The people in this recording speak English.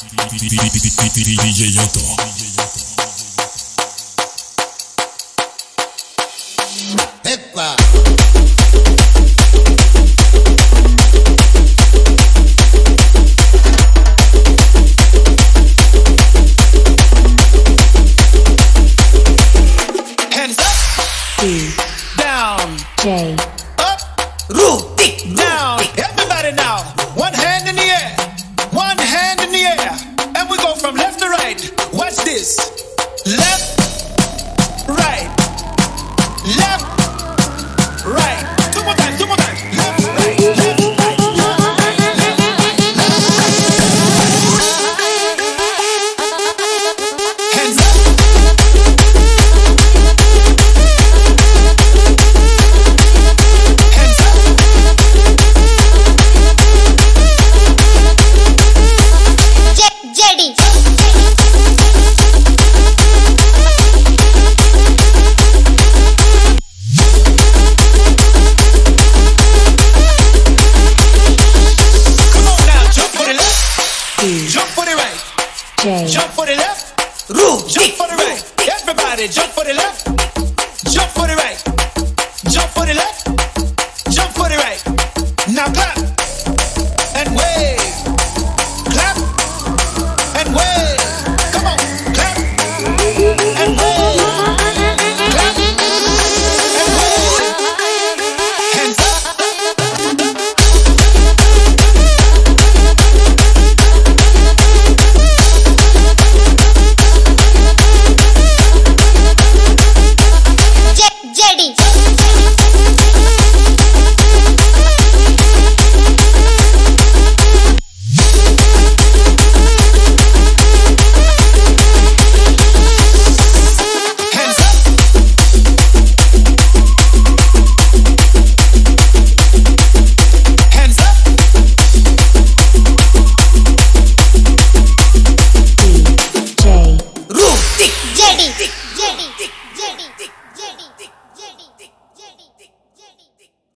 DJ Yoto. ¡Epa! Hands up, down, J up, Ruti! Left, right, left, jump for the right. Everybody, jump for the left, jump for the right, jump for the left, jump for the right. Now clap. Jetty, Jetty, Jetty.